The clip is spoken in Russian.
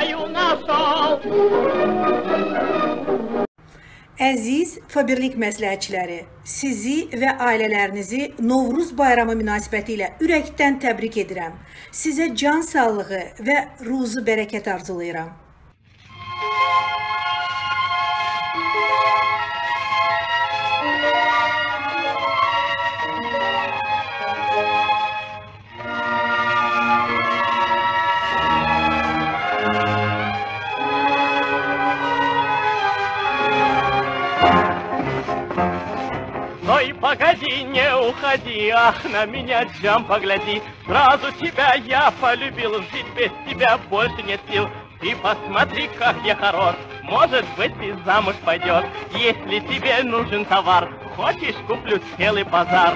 apoio nasıl? Əziz Faberlik məsləhətçiləri, sizi və ailələrinizi Novruz bayramı münasibəti ilə ürəkdən təbrik edirəm. Sizə can sağlığı və ruzu bərəkət arzulayıram. Стой, погоди, не уходи, ах, на меня, Джам, погляди. Сразу тебя я полюбил, жить без тебя больше нет сил. Ты посмотри, как я хорош, может быть, ты замуж пойдешь, если тебе нужен товар. Хочешь, куплю целый базар.